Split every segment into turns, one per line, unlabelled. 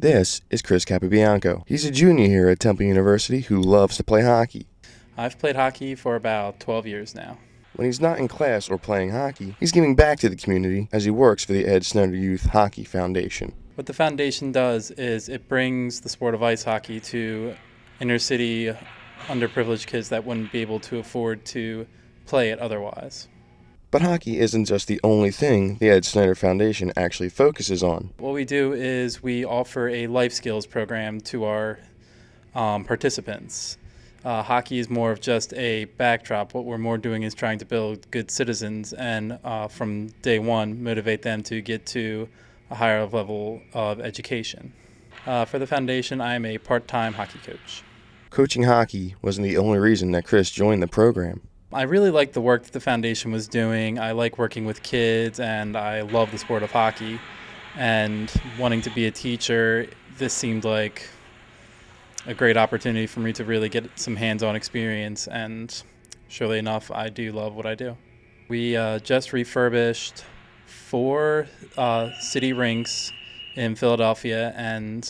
This is Chris Capabianco. He's a junior here at Temple University who loves to play hockey.
I've played hockey for about 12 years now.
When he's not in class or playing hockey, he's giving back to the community as he works for the Ed Snider Youth Hockey Foundation.
What the foundation does is it brings the sport of ice hockey to inner city underprivileged kids that wouldn't be able to afford to play it otherwise.
But hockey isn't just the only thing the Ed Snider Foundation actually focuses on.
What we do is we offer a life skills program to our um, participants. Uh, hockey is more of just a backdrop. What we're more doing is trying to build good citizens and uh, from day one motivate them to get to a higher level of education. Uh, for the foundation, I am a part time hockey coach.
Coaching hockey wasn't the only reason that Chris joined the program.
I really like the work that the foundation was doing. I like working with kids, and I love the sport of hockey. And wanting to be a teacher, this seemed like a great opportunity for me to really get some hands-on experience. And surely enough, I do love what I do. We uh, just refurbished four uh, city rinks in Philadelphia, and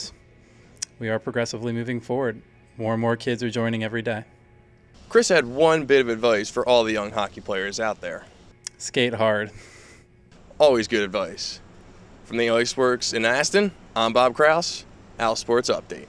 we are progressively moving forward. More and more kids are joining every day.
Chris had one bit of advice for all the young hockey players out there.
Skate hard.
Always good advice. From the Iceworks in Aston, I'm Bob Crouse, Al Sports Update.